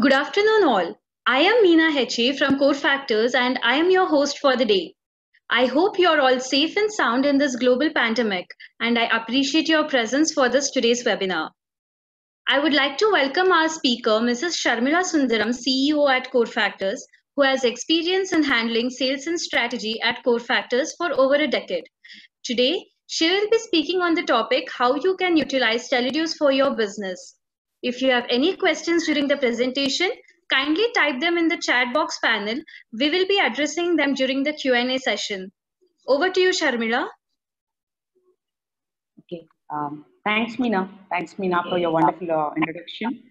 Good afternoon, all. I am Meena Heche from Core Factors and I am your host for the day. I hope you are all safe and sound in this global pandemic, and I appreciate your presence for this today's webinar. I would like to welcome our speaker, Mrs. Sharmila Sundaram, CEO at Core Factors, who has experience in handling sales and strategy at Core Factors for over a decade. Today, she will be speaking on the topic how you can utilize Teleduce for your business. If you have any questions during the presentation, kindly type them in the chat box panel. We will be addressing them during the Q&A session. Over to you, Sharmila. Okay. Um, thanks, Meena. Thanks, Meena, for your wonderful uh, introduction.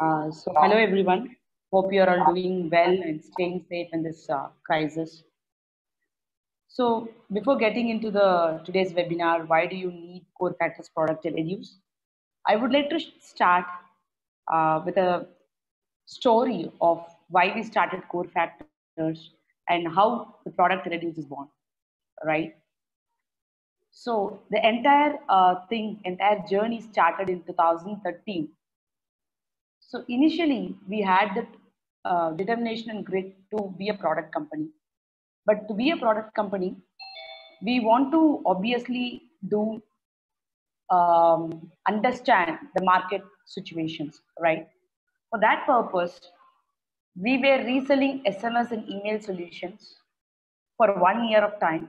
Uh, so, hello, everyone. Hope you are all doing well and staying safe in this uh, crisis. So, before getting into the today's webinar, why do you need core factors product Teleduce? I would like to start uh, with a story of why we started Core Factors and how the product Teleduce is born, right? So the entire uh, thing, entire journey started in 2013. So initially, we had the uh, determination and grit to be a product company. But to be a product company, we want to obviously do um, understand the market situations, right? For that purpose, we were reselling SMS and email solutions for one year of time.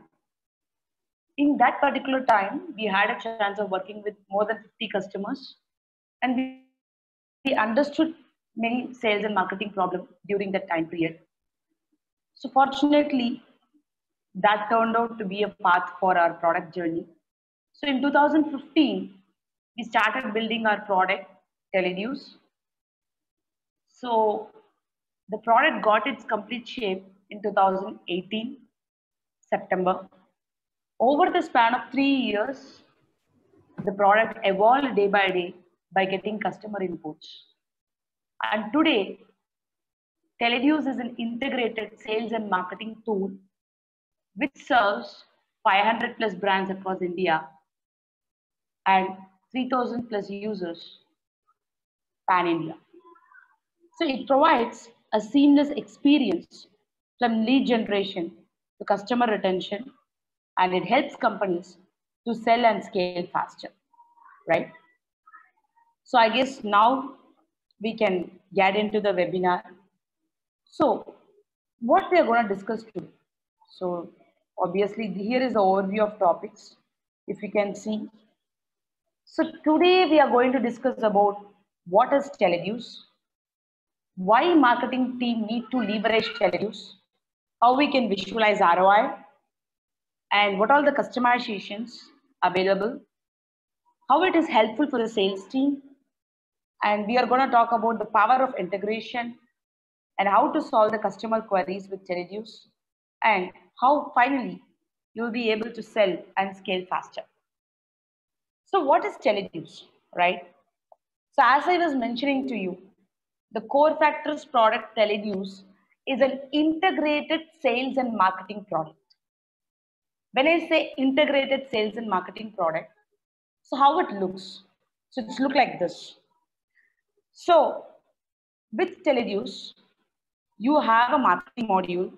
In that particular time, we had a chance of working with more than 50 customers and we, we understood many sales and marketing problems during that time period. So fortunately, that turned out to be a path for our product journey so in 2015, we started building our product, Teleduce. So the product got its complete shape in 2018, September. Over the span of three years, the product evolved day by day by getting customer inputs. And today, Teleduce is an integrated sales and marketing tool which serves 500 plus brands across India and 3000 plus users pan India. So it provides a seamless experience from lead generation to customer retention and it helps companies to sell and scale faster, right? So I guess now we can get into the webinar. So what we are going to discuss today. So obviously here is the overview of topics. If you can see so today we are going to discuss about what is Teleduce, why marketing team need to leverage Teleduce, how we can visualize ROI, and what all the customizations available, how it is helpful for the sales team, and we are going to talk about the power of integration and how to solve the customer queries with Teleduce, and how finally you'll be able to sell and scale faster. So what is Teleduce, right? So as I was mentioning to you, the core factors product Teleduce is an integrated sales and marketing product. When I say integrated sales and marketing product, so how it looks? So it's look like this. So with Teleduce, you have a marketing module,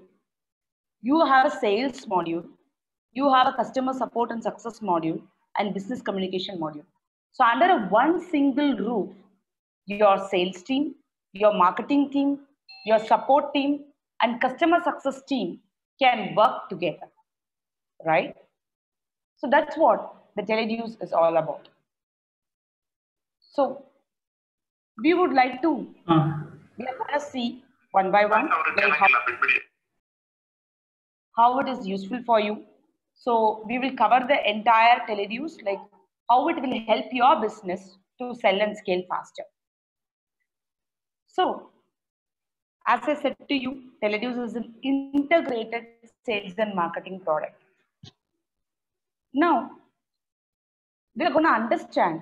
you have a sales module, you have a customer support and success module, and business communication module. So under a one single roof, your sales team, your marketing team, your support team, and customer success team can work together, right? So that's what the Teleduce is all about. So we would like to, uh. we are going to see one by one like how, how it is useful for you so we will cover the entire Teleduce, like how it will help your business to sell and scale faster. So as I said to you, Teleduce is an integrated sales and marketing product. Now, we are going to understand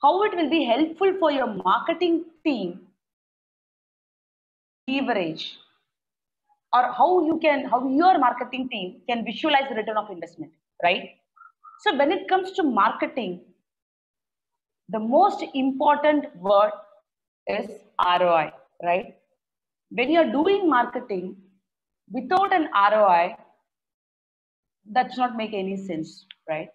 how it will be helpful for your marketing team leverage or how you can how your marketing team can visualize the return of investment right so when it comes to marketing the most important word is ROI, right? When you're doing marketing without an ROI, that's not make any sense, right?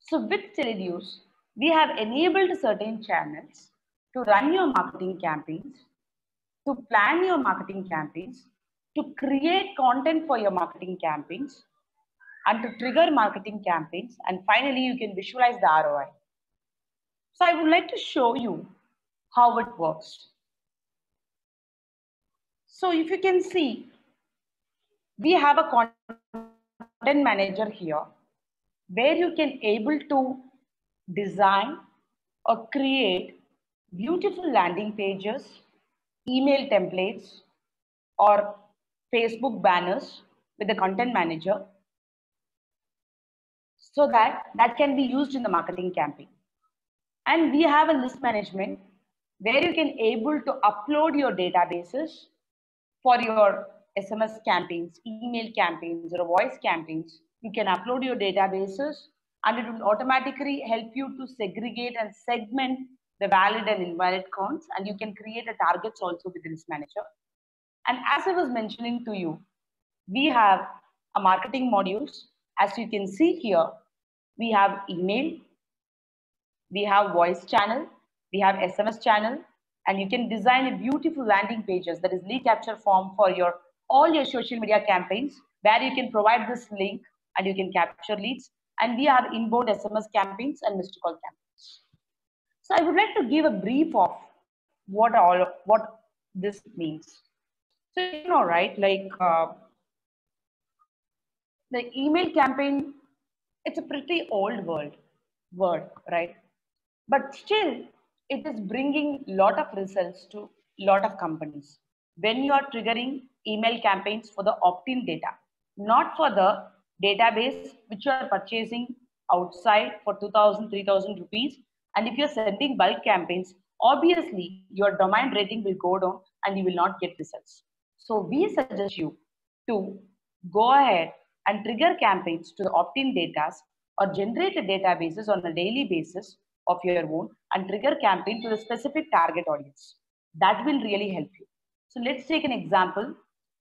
So with Teleduce, we have enabled certain channels to run your marketing campaigns, to plan your marketing campaigns, to create content for your marketing campaigns, and to trigger marketing campaigns. And finally, you can visualize the ROI. So I would like to show you how it works. So if you can see, we have a content manager here where you can able to design or create beautiful landing pages, email templates, or Facebook banners with the content manager so that that can be used in the marketing campaign. And we have a list management where you can able to upload your databases for your SMS campaigns, email campaigns, or voice campaigns. You can upload your databases and it will automatically help you to segregate and segment the valid and invalid counts. And you can create a targets also with List Manager. And as I was mentioning to you, we have a marketing modules. As you can see here, we have email, we have voice channel, we have SMS channel, and you can design a beautiful landing pages that is lead capture form for your all your social media campaigns where you can provide this link and you can capture leads. And we have inbound SMS campaigns and missed call campaigns. So I would like to give a brief of what all what this means. So you know, right? Like uh, the email campaign, it's a pretty old world word, right? But still, it is bringing lot of results to lot of companies. When you are triggering email campaigns for the opt-in data, not for the database which you are purchasing outside for 2000, 3000 rupees. And if you're sending bulk campaigns, obviously your domain rating will go down and you will not get results. So we suggest you to go ahead and trigger campaigns to the opt-in data or generate databases on a daily basis of your own and trigger campaign to the specific target audience. That will really help you. So let's take an example.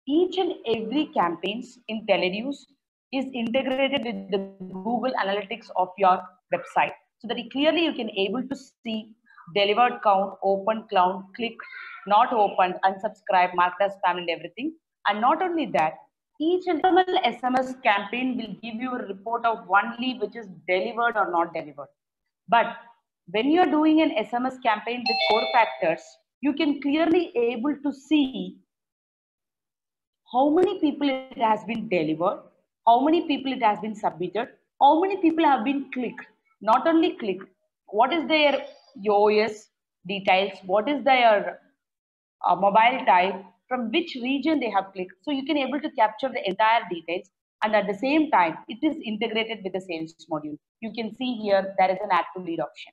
Each and every campaigns in Teleduce is integrated with the Google Analytics of your website. So that clearly you can able to see delivered count, open count, click, not opened, unsubscribed, marked as spam and everything. And not only that, each every SMS campaign will give you a report of lead which is delivered or not delivered. But when you're doing an SMS campaign with Core Factors, you can clearly able to see how many people it has been delivered, how many people it has been submitted, how many people have been clicked, not only clicked, what is their OS details, what is their uh, mobile type, from which region they have clicked. So you can able to capture the entire details and at the same time, it is integrated with the sales module. You can see here, there is an to lead option.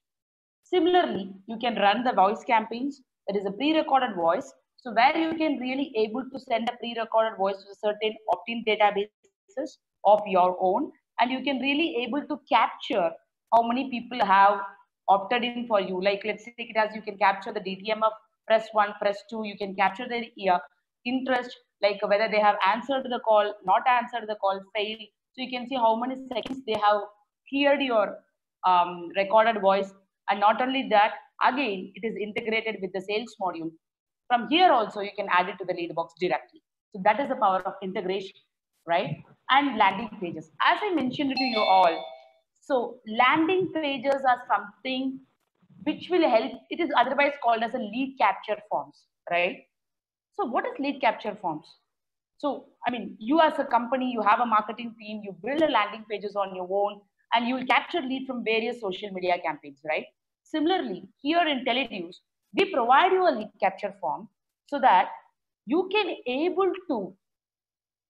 Similarly, you can run the voice campaigns. There is a pre-recorded voice. So where you can really able to send a pre-recorded voice to certain opt-in databases of your own. And you can really able to capture how many people have opted in for you. Like let's take it as you can capture the DTM of press one, press two. You can capture their uh, interest, like whether they have answered the call, not answered the call, failed. So you can see how many seconds they have heard your um, recorded voice and not only that, again, it is integrated with the sales module. From here also, you can add it to the lead box directly. So that is the power of integration, right? And landing pages. As I mentioned to you all, so landing pages are something which will help. It is otherwise called as a lead capture forms, right? So what is lead capture forms? So, I mean, you as a company, you have a marketing team, you build a landing pages on your own, and you will capture lead from various social media campaigns, right? Similarly, here in Teleduce, we provide you a lead capture form so that you can able to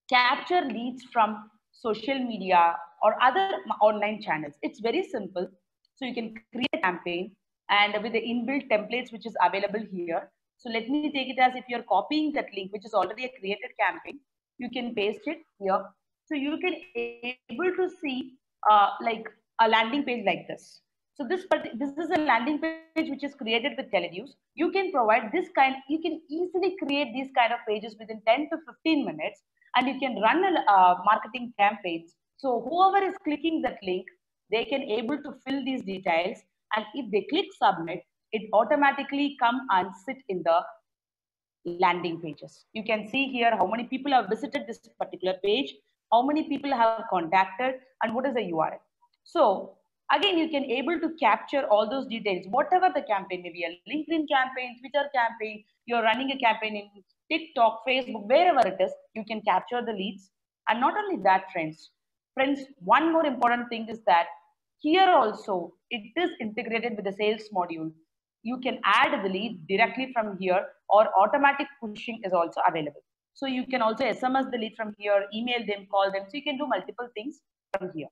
capture leads from social media or other online channels. It's very simple. So you can create a campaign and with the inbuilt templates which is available here. So let me take it as if you're copying that link, which is already a created campaign, you can paste it here. So you can able to see uh, like a landing page like this. So this, this is a landing page which is created with Teleduce. You can provide this kind, you can easily create these kind of pages within 10 to 15 minutes and you can run a uh, marketing campaigns. So whoever is clicking that link, they can able to fill these details and if they click submit, it automatically come and sit in the landing pages. You can see here how many people have visited this particular page, how many people have contacted, and what is the URL. So again, you can able to capture all those details, whatever the campaign, maybe a LinkedIn campaign, Twitter campaign, you're running a campaign in TikTok, Facebook, wherever it is, you can capture the leads. And not only that, friends, friends, one more important thing is that here also, it is integrated with the sales module you can add the lead directly from here or automatic pushing is also available. So you can also SMS the lead from here, email them, call them. So you can do multiple things from here.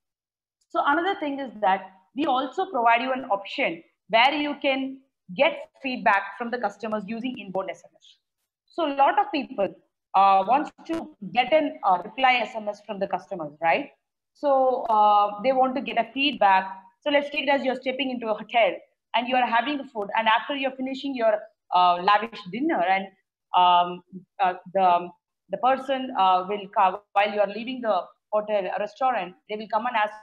So another thing is that we also provide you an option where you can get feedback from the customers using inbound SMS. So a lot of people uh, wants to get an uh, reply SMS from the customers, right? So uh, they want to get a feedback. So let's take it as you're stepping into a hotel and you are having food and after you're finishing your uh, lavish dinner and um, uh, the the person uh, will come while you are leaving the hotel restaurant they will come and ask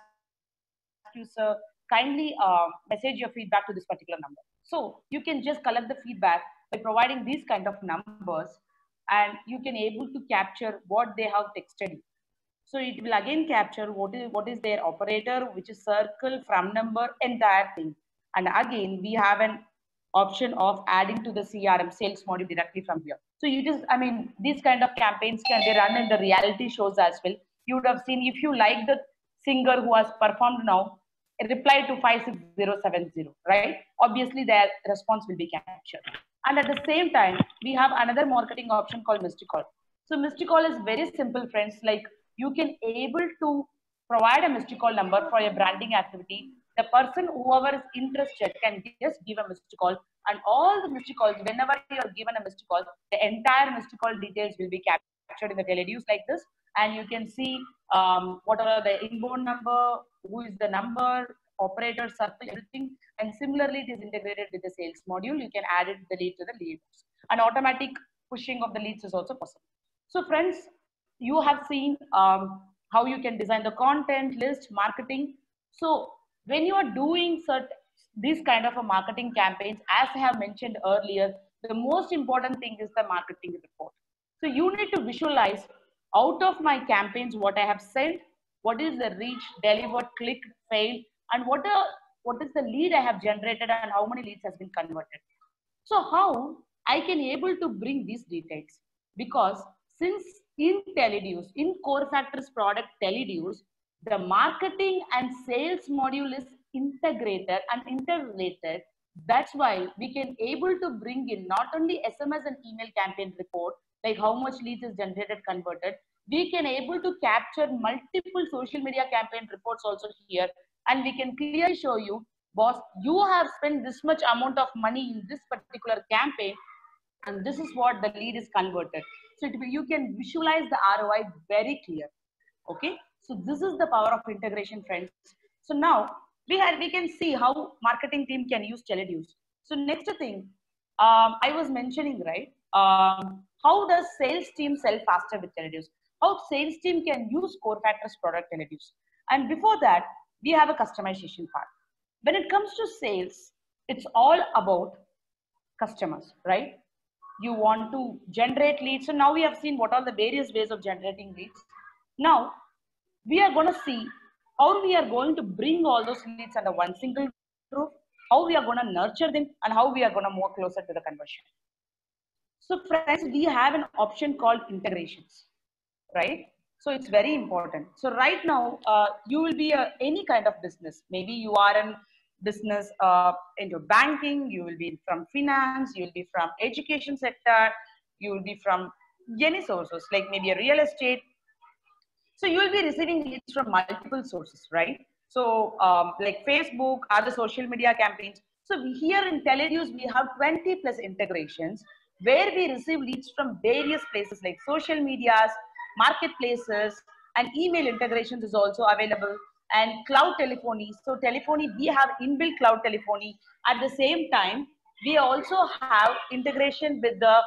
you sir kindly uh, message your feedback to this particular number so you can just collect the feedback by providing these kind of numbers and you can able to capture what they have texted you so it will again capture what is what is their operator which is circle from number entire thing and again, we have an option of adding to the CRM sales module directly from here. So you just, I mean, these kind of campaigns can be run in the reality shows as well. You would have seen if you like the singer who has performed now, reply to 56070, right? Obviously, their response will be captured. And at the same time, we have another marketing option called Mystic Call. So Mystic Call is very simple, friends. Like you can able to provide a Mystic Call number for your branding activity. The person whoever is interested can just give a missed call and all the missed calls whenever you are given a missed call the entire missed call details will be captured in the teleduce like this. And you can see um, what are the inbound number who is the number operator circle everything. And similarly it is integrated with the sales module. You can add it the lead to the leads. And automatic pushing of the leads is also possible. So friends you have seen um, how you can design the content list marketing so when you are doing such these kind of a marketing campaigns, as I have mentioned earlier, the most important thing is the marketing report. So you need to visualize out of my campaigns what I have sent, what is the reach, delivered, click, fail, and what are what is the lead I have generated and how many leads has been converted. So how I can able to bring these details because since in Teleduce, in Core Factors product Teleduce, the marketing and sales module is integrated and interrelated. That's why we can able to bring in not only sms and email campaign report like how much leads is generated converted we can able to capture multiple social media campaign reports also here. And we can clearly show you boss you have spent this much amount of money in this particular campaign and this is what the lead is converted so it, you can visualize the roi very clear okay so this is the power of integration, friends. So now we have we can see how marketing team can use Teleduce. So next thing, um, I was mentioning right. Um, how does sales team sell faster with Teleduce? How sales team can use Core Factors product Teleduce? And before that, we have a customization part. When it comes to sales, it's all about customers, right? You want to generate leads. So now we have seen what are the various ways of generating leads. Now we are going to see how we are going to bring all those leads under one single roof, how we are going to nurture them, and how we are going to move closer to the conversion. So friends, we have an option called integrations, right? So it's very important. So right now, uh, you will be a, any kind of business. Maybe you are in business uh, into banking, you will be from finance, you will be from education sector, you will be from any sources like maybe a real estate, so you will be receiving leads from multiple sources, right? So um, like Facebook, other social media campaigns. So here in Teleduce, we have 20 plus integrations where we receive leads from various places like social medias, marketplaces, and email integrations is also available. And cloud telephony. So telephony, we have inbuilt cloud telephony. At the same time, we also have integration with the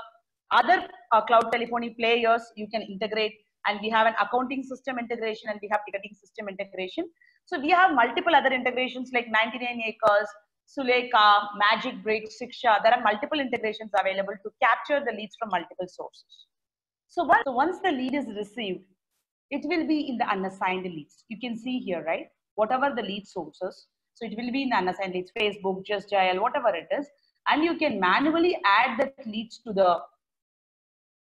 other uh, cloud telephony players you can integrate and we have an accounting system integration and we have ticketing system integration. So we have multiple other integrations like 99 acres, Sulekha, Magic Bricks, Shiksha. There are multiple integrations available to capture the leads from multiple sources. So once, so once the lead is received, it will be in the unassigned leads. You can see here, right? Whatever the lead sources. So it will be in the unassigned leads, Facebook, Just Dial, whatever it is. And you can manually add that leads to the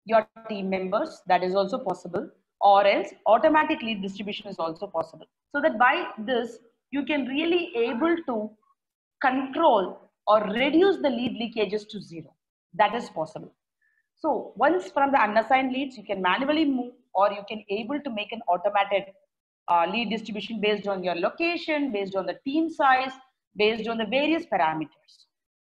your team members. That is also possible. Or else automatic lead distribution is also possible. So that by this, you can really able to control or reduce the lead leakages to zero. That is possible. So once from the unassigned leads, you can manually move or you can able to make an automated uh, lead distribution based on your location, based on the team size, based on the various parameters.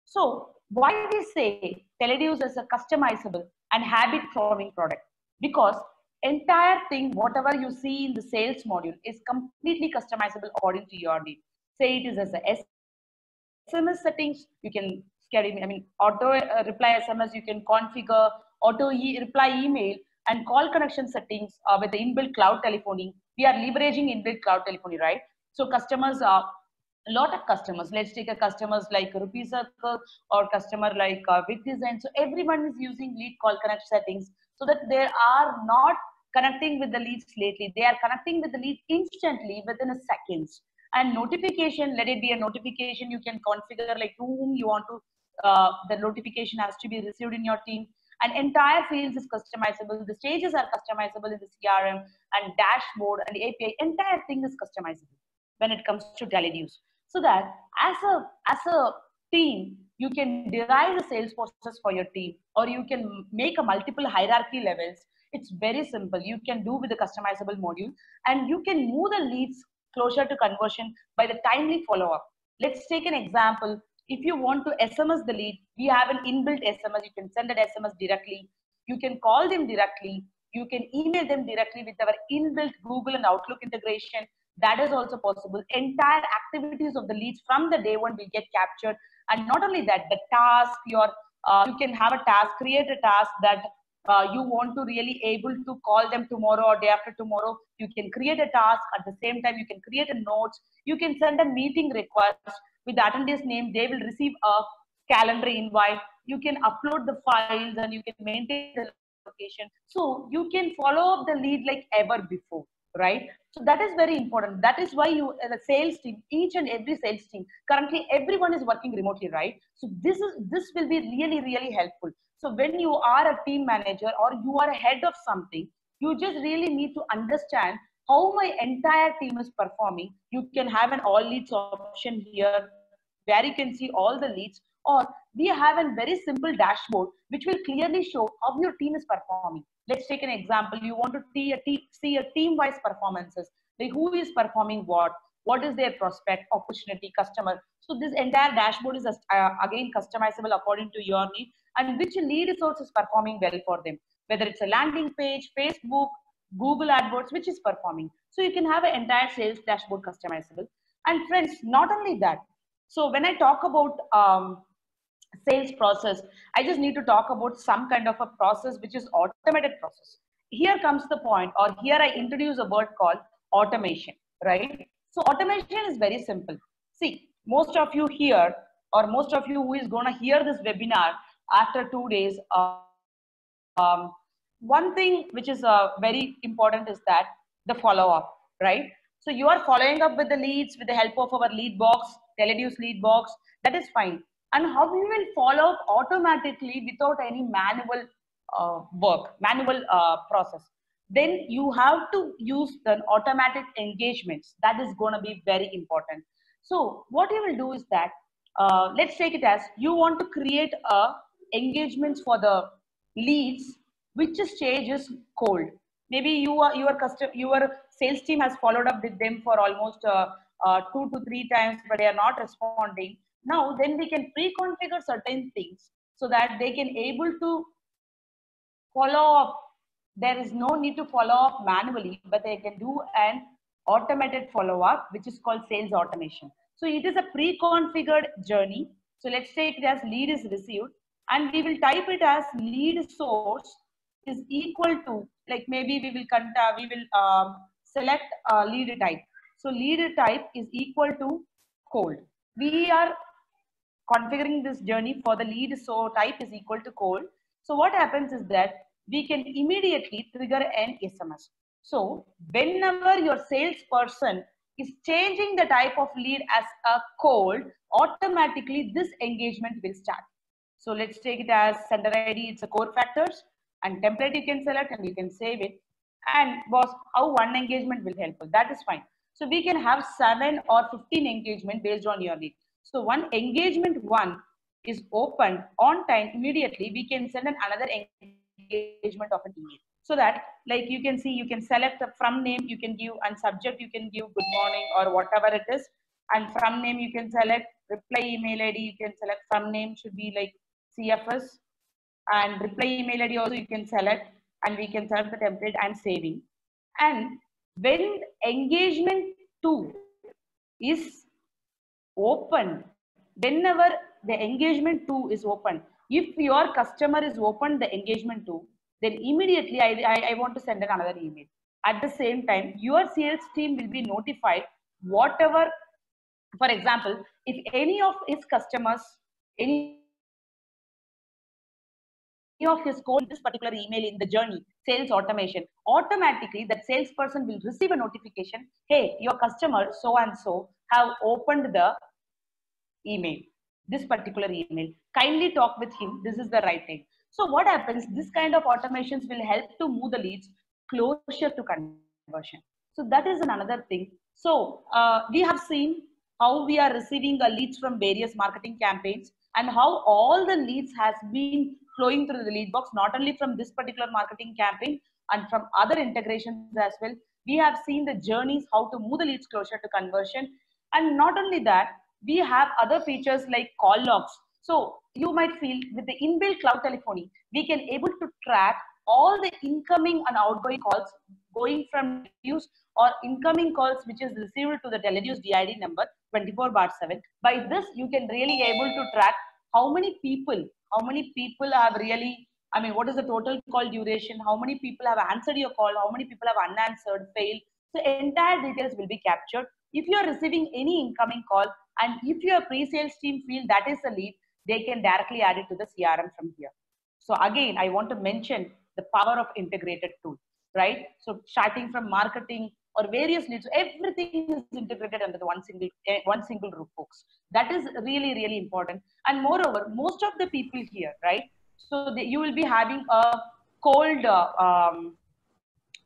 So why we say Teleduce is a customizable and habit forming product? Because entire thing, whatever you see in the sales module is completely customizable according to your need. Say it is as a SMS settings, you can schedule, I mean, auto uh, reply SMS, you can configure auto e reply email and call connection settings uh, with the inbuilt cloud telephony. We are leveraging inbuilt cloud telephony, right? So customers are a lot of customers. Let's take a customers like Rupee Circle or customer like uh, With Design. So everyone is using lead call connect settings so that they are not connecting with the leads lately. They are connecting with the lead instantly within a seconds. And notification, let it be a notification. You can configure like to whom you want to. Uh, the notification has to be received in your team and entire fields is customizable. The stages are customizable in the CRM and dashboard and the API. Entire thing is customizable when it comes to Teleduce. So that as a as a team, you can derive the sales process for your team, or you can make a multiple hierarchy levels. It's very simple. You can do with the customizable module, and you can move the leads closer to conversion by the timely follow up. Let's take an example if you want to SMS the lead, we have an inbuilt SMS. You can send that SMS directly. You can call them directly. You can email them directly with our inbuilt Google and Outlook integration. That is also possible. Entire activities of the leads from the day one will get captured. And not only that, the task, your uh, you can have a task, create a task that uh, you want to really able to call them tomorrow or day after tomorrow. You can create a task. At the same time, you can create a notes. You can send a meeting request with the attendee's name, they will receive a calendar invite. You can upload the files and you can maintain the location. So you can follow up the lead like ever before, right? So that is very important. That is why you, uh, the sales team, each and every sales team, currently everyone is working remotely, right? So this is this will be really really helpful. So when you are a team manager or you are a head of something, you just really need to understand how my entire team is performing. You can have an all leads option here where you can see all the leads or we have a very simple dashboard which will clearly show how your team is performing. Let's take an example. You want to see a, team, see a team-wise performances, like who is performing what, what is their prospect, opportunity, customer. So this entire dashboard is uh, again customizable according to your need and which lead source is performing well for them. Whether it's a landing page, Facebook, Google AdWords, which is performing. So you can have an entire sales dashboard customizable. And friends, not only that, so when I talk about um, sales process, I just need to talk about some kind of a process which is automated process. Here comes the point, or here I introduce a word called automation, right? So automation is very simple. See, most of you here, or most of you who is going to hear this webinar after two days, uh, um, one thing which is uh, very important is that the follow up, right? So you are following up with the leads with the help of our lead box, Teleduce lead box, that is fine. And how we will follow up automatically without any manual uh, work, manual uh, process. Then you have to use an automatic engagements. That is going to be very important. So what you will do is that, uh, let's take it as you want to create a engagements for the leads, which stage is cold. Maybe you are your custom, your sales team has followed up with them for almost uh, two to three times, but they are not responding. Now, then we can pre-configure certain things so that they can able to follow up. There is no need to follow up manually, but they can do an automated follow-up, which is called sales automation. So it is a pre-configured journey. So let's take it as lead is received and we will type it as lead source is equal to, like maybe we will, we will um, select uh, lead type. So lead type is equal to cold. We are configuring this journey for the lead so type is equal to cold. So what happens is that we can immediately trigger an SMS. So whenever your salesperson is changing the type of lead as a cold, automatically this engagement will start. So let's take it as sender ID, it's a core factors and template you can select and you can save it. And was how one engagement will help us. That is fine. So we can have seven or 15 engagement based on your need. So one engagement one is opened on time immediately, we can send another engagement of an email. So that like you can see, you can select the from name you can give and subject you can give good morning or whatever it is. And from name you can select reply email ID, you can select from name should be like CFS and reply email ID also you can select and we can select the template I'm saving. And when engagement two is open, whenever the engagement two is open, if your customer is open the engagement two, then immediately I, I, I want to send another email. At the same time, your sales team will be notified whatever, for example, if any of his customers, any of his code this particular email in the journey sales automation automatically that salesperson will receive a notification hey your customer so and so have opened the email this particular email. Kindly talk with him. This is the right thing. So what happens? This kind of automations will help to move the leads closer to conversion. So that is another thing. So uh, we have seen how we are receiving the leads from various marketing campaigns and how all the leads has been flowing through the lead box, not only from this particular marketing campaign and from other integrations as well. We have seen the journeys, how to move the leads closer to conversion. And not only that, we have other features like call logs. So you might feel with the inbuilt cloud telephony, we can able to track all the incoming and outgoing calls going from use or incoming calls which is received to the teleduce DID number 24 bar 7. By this, you can really able to track how many people how many people have really i mean what is the total call duration? How many people have answered your call? How many people have unanswered failed? So entire details will be captured. If you are receiving any incoming call and if your pre-sales team feel that is a lead they can directly add it to the crm from here. So again i want to mention the power of integrated tool right? So starting from marketing or various leads everything is integrated under the one single eh, one single roof folks that is really really important. And moreover most of the people here right so you will be having a cold uh, um,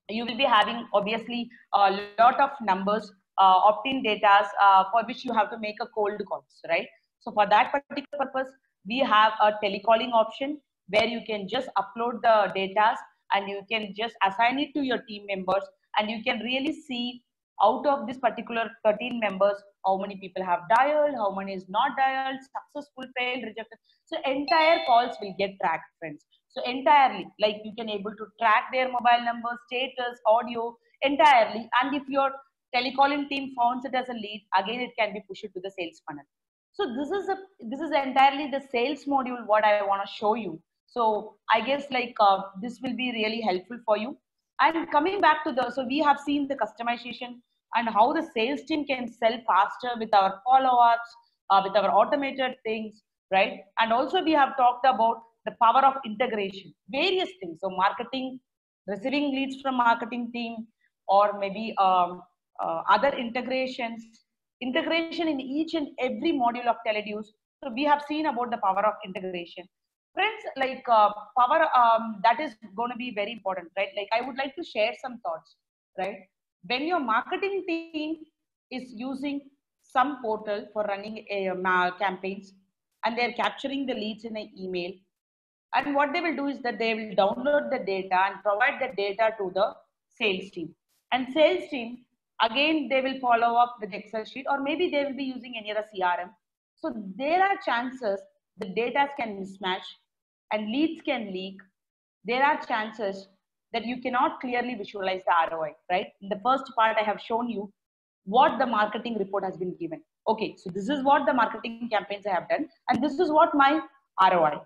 you will be having obviously a lot of numbers uh, opt-in data uh, for which you have to make a cold calls right? So for that particular purpose we have a telecalling option where you can just upload the data and you can just assign it to your team members and you can really see out of this particular 13 members how many people have dialed how many is not dialed successful failed rejected. So entire calls will get tracked friends. So entirely like you can able to track their mobile number status audio entirely. And if your telecalling team finds it as a lead again it can be pushed to the sales funnel. So this is a this is entirely the sales module what i want to show you. So i guess like uh, this will be really helpful for you and coming back to the, so we have seen the customization and how the sales team can sell faster with our follow-ups, uh, with our automated things, right? And also we have talked about the power of integration, various things. So marketing, receiving leads from marketing team, or maybe um, uh, other integrations, integration in each and every module of teleduce. So we have seen about the power of integration friends like uh, power um, that is going to be very important right? Like i would like to share some thoughts right? When your marketing team is using some portal for running a, uh, campaigns and they're capturing the leads in an email and what they will do is that they will download the data and provide the data to the sales team. And sales team again they will follow up with excel sheet or maybe they will be using any other crm so there are chances the data can mismatch and leads can leak, there are chances that you cannot clearly visualize the ROI, right? In the first part, I have shown you what the marketing report has been given. Okay, so this is what the marketing campaigns I have done, and this is what my ROI,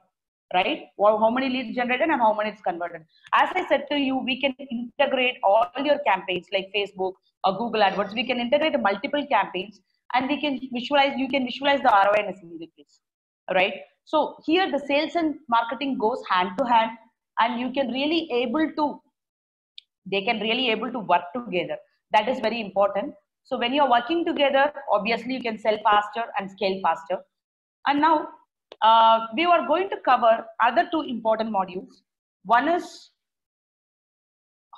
right? Well, how many leads generated and how many it's converted. As I said to you, we can integrate all your campaigns like Facebook or Google AdWords. We can integrate multiple campaigns and we can visualize, you can visualize the ROI in a single place, right? So here the sales and marketing goes hand to hand and you can really able to, they can really able to work together. That is very important. So when you're working together, obviously you can sell faster and scale faster. And now uh, we are going to cover other two important modules. One is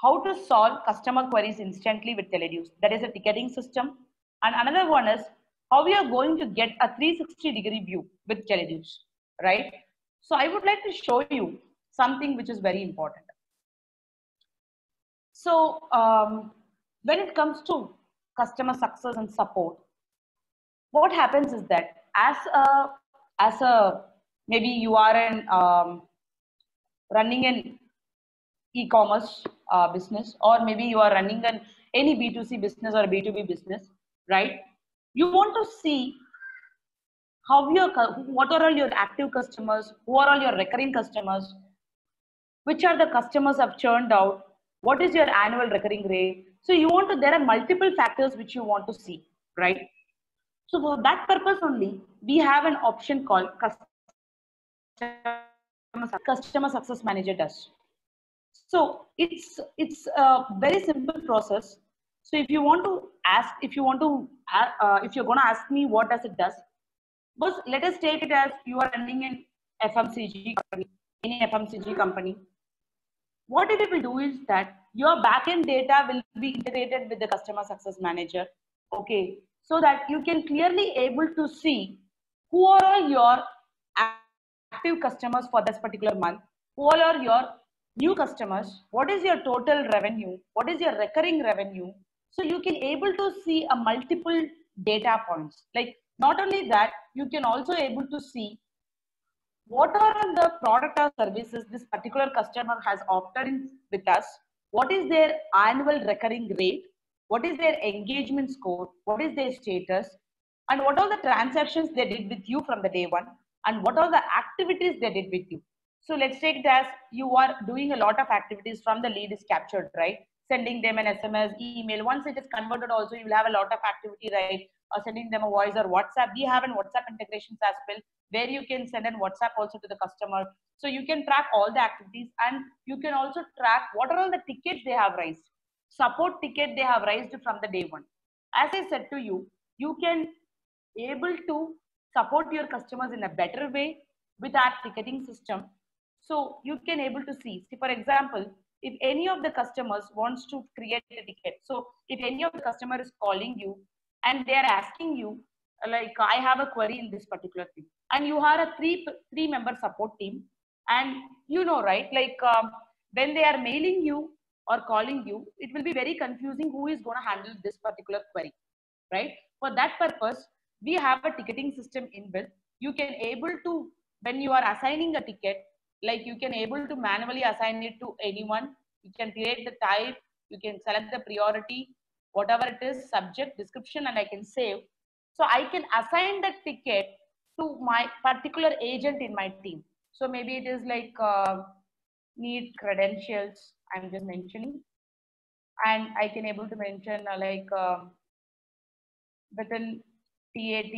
how to solve customer queries instantly with Teleduce. That is a ticketing system. And another one is how we are going to get a 360 degree view with Teleduce, right? So I would like to show you something which is very important. So um, when it comes to customer success and support, what happens is that as a as a maybe you are in um, running an e-commerce uh, business or maybe you are running an any b2c business or b2b business right you want to see how your what are all your active customers who are all your recurring customers which are the customers have churned out what is your annual recurring rate so you want to there are multiple factors which you want to see right so for that purpose only, we have an option called customer success manager does. So it's it's a very simple process. So if you want to ask, if you want to, uh, if you're going to ask me what does it does, but let us take it as you are running an FMCG company, any FMCG company. What it will do is that your backend data will be integrated with the customer success manager. Okay, so that you can clearly able to see who are your active customers for this particular month, who are your new customers, what is your total revenue, what is your recurring revenue. So you can able to see a multiple data points. Like not only that, you can also able to see what are the product or services this particular customer has opted in with us, what is their annual recurring rate, what is their engagement score, what is their status, and what are the transactions they did with you from the day one, and what are the activities they did with you. So let's take it as you are doing a lot of activities from the lead is captured, right? Sending them an SMS, email. Once it is converted, also you will have a lot of activity, right? Or sending them a voice or WhatsApp. We have an WhatsApp integrations as well, where you can send an WhatsApp also to the customer. So you can track all the activities and you can also track what are all the tickets they have raised support ticket they have raised from the day one. As I said to you, you can able to support your customers in a better way with our ticketing system. So you can able to see, see for example, if any of the customers wants to create a ticket. So if any of the customer is calling you and they are asking you, like I have a query in this particular thing, and you are a three three member support team, and you know right, like um, when they are mailing you or calling you, it will be very confusing who is going to handle this particular query, right? For that purpose, we have a ticketing system inbuilt. You can able to, when you are assigning a ticket, like you can able to manually assign it to anyone. You can create the type, you can select the priority, whatever it is, subject, description, and I can save. So I can assign the ticket to my particular agent in my team. So maybe it is like uh, need credentials I'm just mentioning. And I can able to mention uh, like uh, within TAT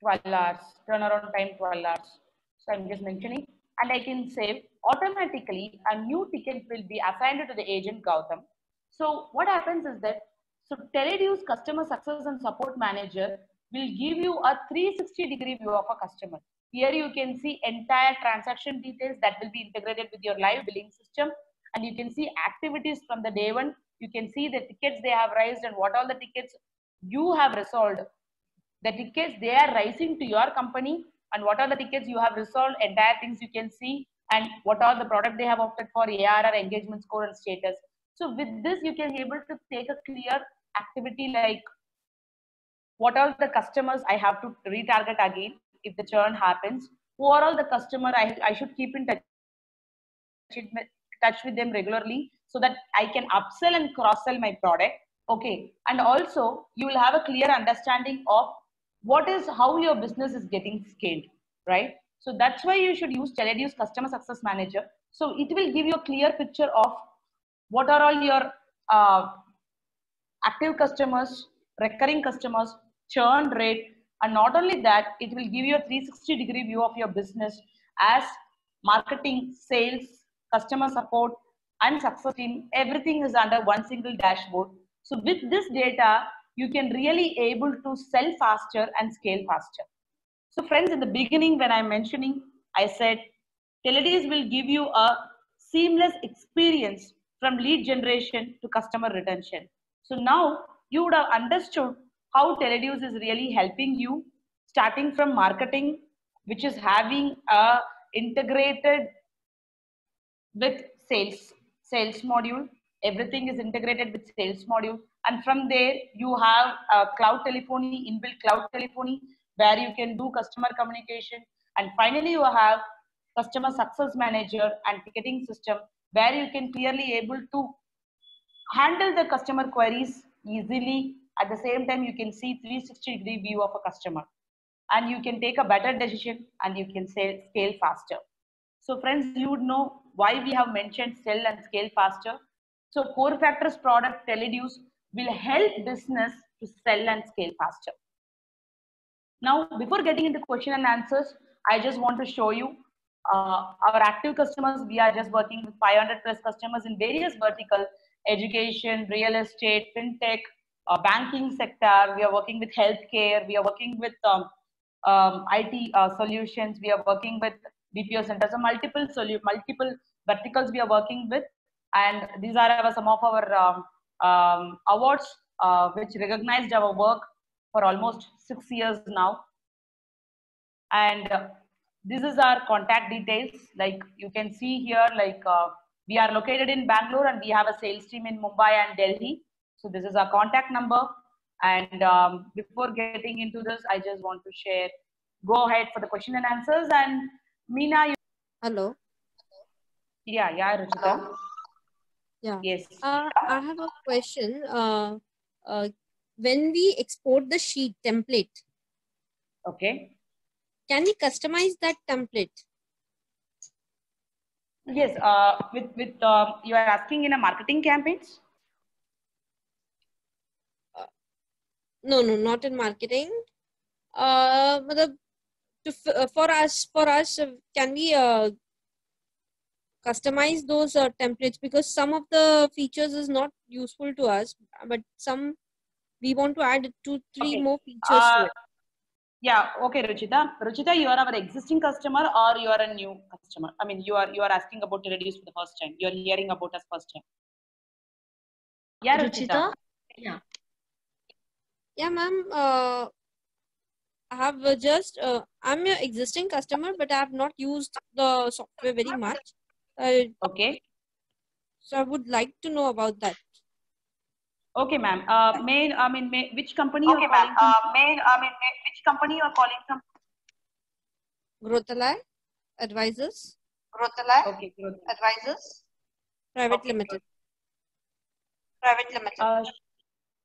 12 hours, turnaround time 12 hours. So I'm just mentioning and I can save automatically a new ticket will be assigned to the agent Gautam. So what happens is that so Teleduce customer success and support manager will give you a 360 degree view of a customer. Here you can see entire transaction details that will be integrated with your live billing system and you can see activities from the day one. You can see the tickets they have raised and what all the tickets you have resolved. The tickets they are rising to your company and what are the tickets you have resolved, entire things you can see and what are the product they have opted for, ARR, engagement score and status. So with this, you can be able to take a clear activity like what are the customers I have to retarget again if the churn happens. Who are all the customer I, I should keep in touch touch with them regularly so that I can upsell and cross sell my product. Okay. And also you will have a clear understanding of what is how your business is getting scaled, right? So that's why you should use Teleduce's Customer Success Manager. So it will give you a clear picture of what are all your uh, active customers, recurring customers, churn rate, and not only that, it will give you a 360 degree view of your business as marketing, sales, customer support, and success team. Everything is under one single dashboard. So with this data, you can really able to sell faster and scale faster. So friends, in the beginning, when I'm mentioning, I said, Teleduce will give you a seamless experience from lead generation to customer retention. So now you would have understood how Teleduce is really helping you starting from marketing, which is having a integrated with sales, sales module. Everything is integrated with sales module. And from there, you have cloud telephony, inbuilt cloud telephony, where you can do customer communication. And finally, you have customer success manager and ticketing system, where you can clearly able to handle the customer queries easily at the same time you can see 360 degree view of a customer and you can take a better decision and you can say, scale faster so friends you would know why we have mentioned sell and scale faster so core factors product teleduce will help business to sell and scale faster now before getting into question and answers i just want to show you uh, our active customers we are just working with 500 plus customers in various verticals education real estate fintech uh, banking sector. We are working with healthcare. We are working with um, um, IT uh, solutions. We are working with BPO centers. So multiple solu- multiple verticals we are working with, and these are our, some of our um, um awards uh, which recognized our work for almost six years now. And uh, this is our contact details. Like you can see here, like uh, we are located in Bangalore and we have a sales team in Mumbai and Delhi so this is our contact number. And um, before getting into this, I just want to share, go ahead for the question and answers. And Meena, you... Hello. Yeah, yeah, Ruchita. Hello. Yeah. Yes. Uh, I have a question. Uh, uh, when we export the sheet template, okay, can we customize that template? Yes. Uh, with with uh, you are asking in a marketing campaigns. no no not in marketing uh to, uh, for us for us uh, can we uh, customize those uh, templates because some of the features is not useful to us but some we want to add two three okay. more features uh, yeah okay ruchita ruchita you are our existing customer or you are a new customer i mean you are you are asking about Teleduce for the first time you are hearing about us first time yeah ruchita, ruchita? yeah yeah, ma'am. Uh, I have just, uh, I'm your existing customer, but I have not used the software very much. Uh, okay. So I would like to know about that. Okay, ma'am. Uh, may I mean, may, which company okay, you are calling from? Uh, may I mean, may, which company you are calling from? Growthalai Advisors. Growthalai. Okay, Growthalai. Advisors. Private okay. Limited. Private Limited. Uh,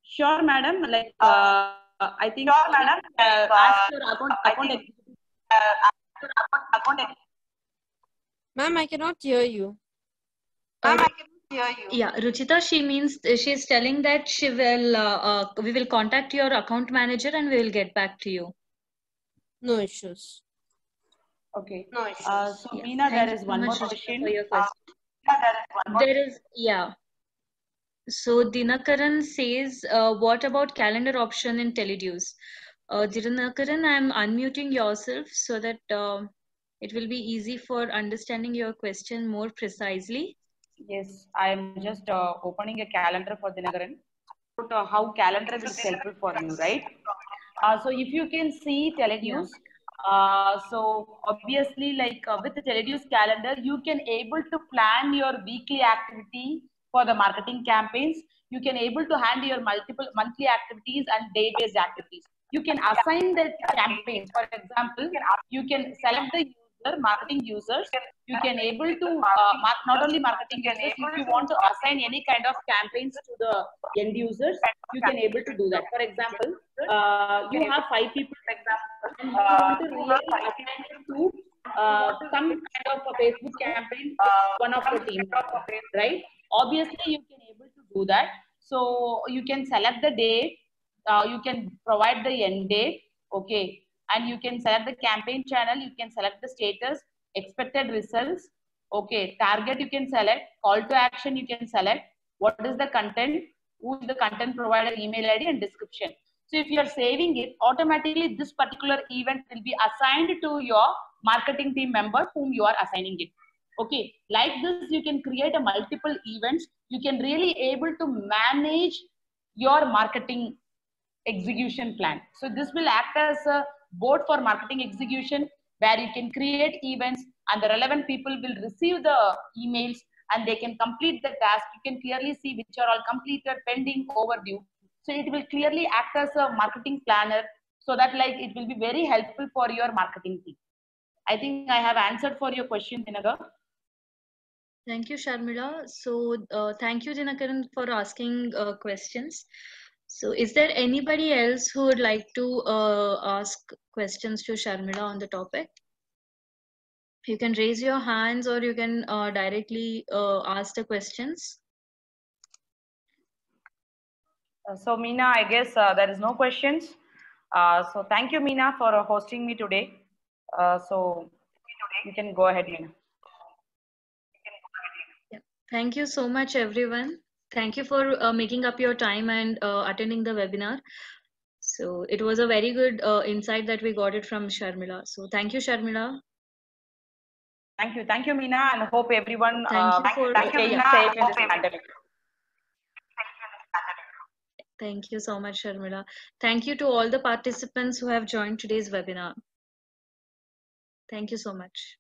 Sure, madam. Like, uh, I think. Sure, madam. Uh, ask your account, account, think, uh, account, Ma'am, I cannot hear you. Ma'am, I cannot hear you. Yeah, Ruchita, she means she's telling that she will, uh, uh, we will contact your account manager and we will get back to you. No issues. Okay. No issues. Uh, so, yeah. Meena, there is one more question. For your question. Uh, there is one more. There is, yeah. So Dinakaran says, uh, what about calendar option in Teleduce? Uh, Dinakaran, I'm unmuting yourself so that uh, it will be easy for understanding your question more precisely. Yes, I'm just uh, opening a calendar for Dinakaran. Uh, how calendar is helpful for you, right? Uh, so if you can see Teleduce, uh, so obviously like uh, with the Teleduce calendar, you can able to plan your weekly activity for the marketing campaigns. You can able to handle your multiple monthly activities and day-based activities. You can assign the campaigns. For example, you can select the user, marketing users, you can able to uh, not only marketing users. If you want to assign any kind of campaigns to the end users, you can able to do that. For example, uh, you have five people, for example, and you want to really assign it to uh, some kind of a Facebook campaign, one of your team, right? Obviously, you can able to do that. So you can select the date, uh, you can provide the end date, okay, and you can select the campaign channel, you can select the status, expected results, okay, target you can select, call to action you can select, what is the content, who is the content provider, email ID and description. So if you are saving it, automatically this particular event will be assigned to your marketing team member whom you are assigning it. Okay, like this, you can create a multiple events. You can really able to manage your marketing execution plan. So this will act as a board for marketing execution where you can create events and the relevant people will receive the emails and they can complete the task. You can clearly see which are all completed, pending, overdue. So it will clearly act as a marketing planner so that like it will be very helpful for your marketing team. I think I have answered for your question, Dinagar. Thank you, Sharmila. So, uh, thank you, Dinakaran, for asking uh, questions. So, is there anybody else who would like to uh, ask questions to Sharmila on the topic? You can raise your hands or you can uh, directly uh, ask the questions. Uh, so Meena, I guess uh, there is no questions. Uh, so thank you, Meena, for hosting me today. Uh, so you can go ahead, Meena. Thank you so much, everyone. Thank you for uh, making up your time and uh, attending the webinar. So it was a very good uh, insight that we got it from Sharmila. So thank you, Sharmila. Thank you, thank you, Meena, and hope everyone Thank uh, you for- thank you, Meena, safe in this pandemic. Thank you so much, Sharmila. Thank you to all the participants who have joined today's webinar. Thank you so much.